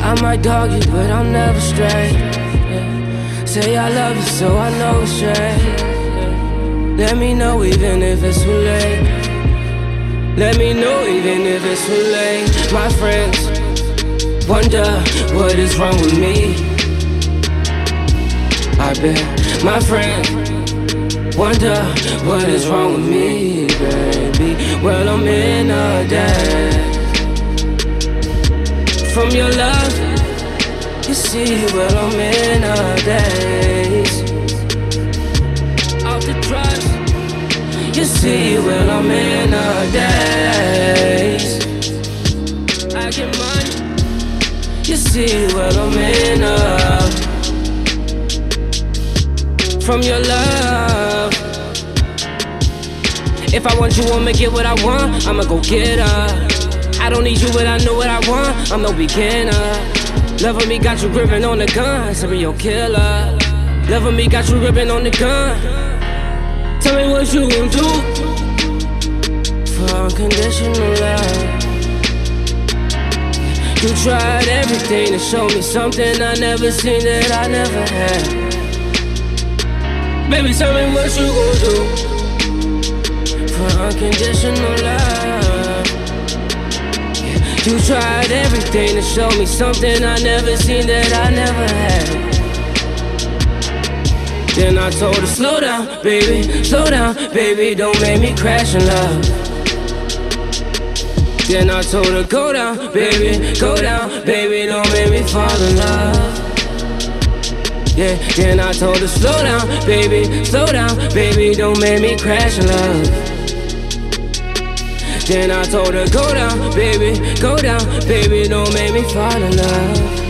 I might dog you, but I'll never stray. Say I love you, so I know it's straight. Let me know even if it's too late. Let me know even if it's too late. My friends wonder what is wrong with me. I bet my friends wonder what is wrong with me, baby. Well, I'm in a daze from your love. You see, well, I'm in daze. Off the drugs. You see, well, I'm in daze. I get money. You see, well, I'm in a from your love. If I want you, I'ma get what I want. I'ma go get her. I don't need you, but I know what I want. I'm no beginner. Loving me got you gripping on the gun, serial killer. Loving me got you gripping on the gun. Tell me what you gon' do for unconditional love. You tried everything to show me something I never seen that I never had. Baby, tell me what you gon' do for unconditional love. You tried everything to show me something I never seen that I never had. Then I told her, slow down, baby, slow down, baby, don't make me crash in love. Then I told her, go down, baby, go down, baby, don't make me fall in love. Yeah, then I told her, slow down, baby, slow down, baby, don't make me crash in love. Then I told her, go down, baby, go down, baby, don't make me fall in love.